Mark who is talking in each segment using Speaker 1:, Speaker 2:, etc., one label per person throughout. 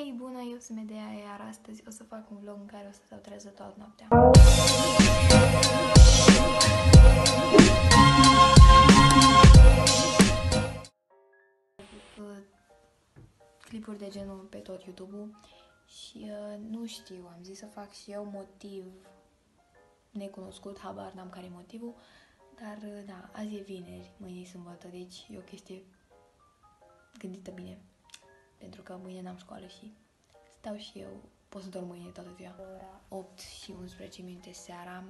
Speaker 1: Hei, bună, eu sunt Medea, iar astăzi o să fac un vlog în care o să stau treză toată noaptea. Clipuri de genul pe tot YouTube-ul și uh, nu știu, am zis să fac și eu motiv necunoscut, habar n-am care e motivul, dar uh, da, azi e vineri, mâine e sâmbătă, deci e o chestie gândită bine pentru că mâine n-am școală și stau și eu, pot să dorm mâine toată ziua. Ora 8 și 11 minute seara.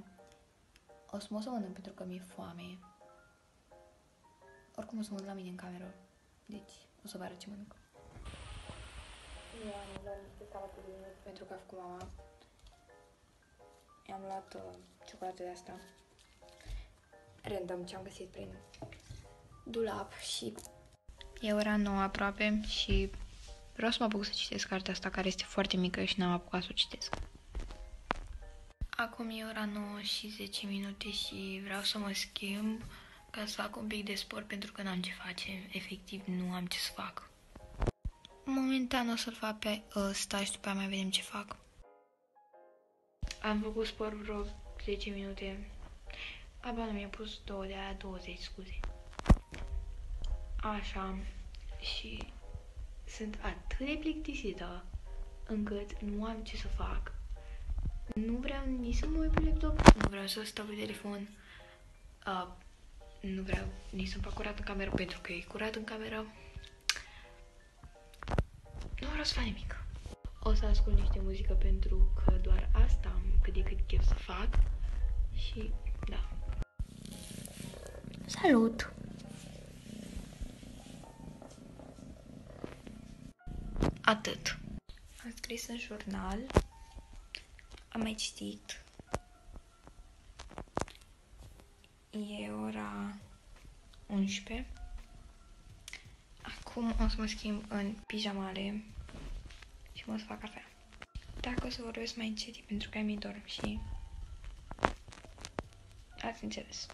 Speaker 1: O să mă să mănânc pentru că mi-e foame. Oricum o să mă la mine în cameră, deci o să vă arăt ce mănânc. Eu am luat niște salate de pentru că a făcut mama. I-am luat uh, ciocolată de asta. Random ce am găsit prin dulap și e ora 9 aproape și Vreau să mă apuc să citesc cartea asta, care este foarte mică și n-am apucat să o citesc. Acum e ora 9 și 10 minute și vreau să mă schimb ca să fac un pic de sport pentru că n-am ce face. Efectiv, nu am ce să fac. Momentan o să-l fac pe ăsta și după aia mai vedem ce fac. Am făcut sport vreo 10 minute. Aba nu mi-a pus 2 de aia 20, scuze. Așa. Și sunt atât de plictisită încât nu am ce să fac. Nu vreau nici să mă uit pe laptop, nu vreau să stau pe telefon, uh, nu vreau nici să-mi fac curat în cameră pentru că e curat în cameră. Nu vreau să fac nimic. O să ascult niște muzică pentru că doar asta am cât de cât chef să fac și da. Salut! Atât. Am scris în jurnal, am mai citit. E ora 11. Acum o să mă schimb în pijamale și mă să fac cafea. Dacă o să vorbesc mai încet, pentru că mi dorm și ați înțeles.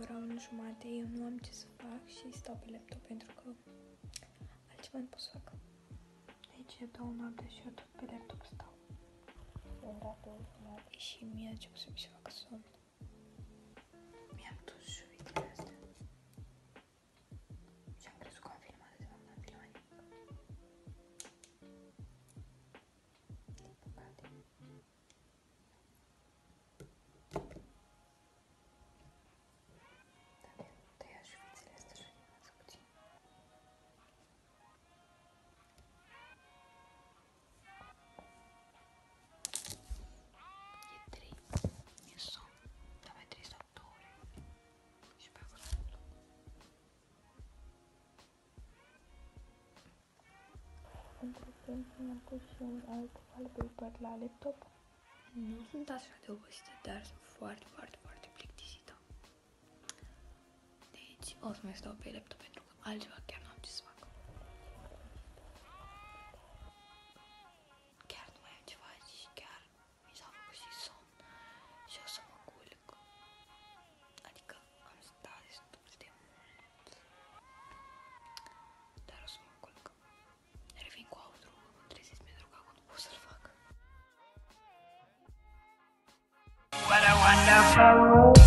Speaker 1: Ora 1 jumate, eu nu am ce să fac și stau pe laptop pentru că altceva nu pot să fac. Deci eu dau noapte și eu tot pe laptop stau. Și mie a început să mi se facă somn.
Speaker 2: Pentru că mi-am pus și un alt wallpaper la laptop.
Speaker 1: Nu sunt așa de obosită, dar sunt foarte, foarte, foarte plictisită. Deci o să mai stau pe laptop pentru că altceva chiar nu am ce să fac.
Speaker 3: wonderful.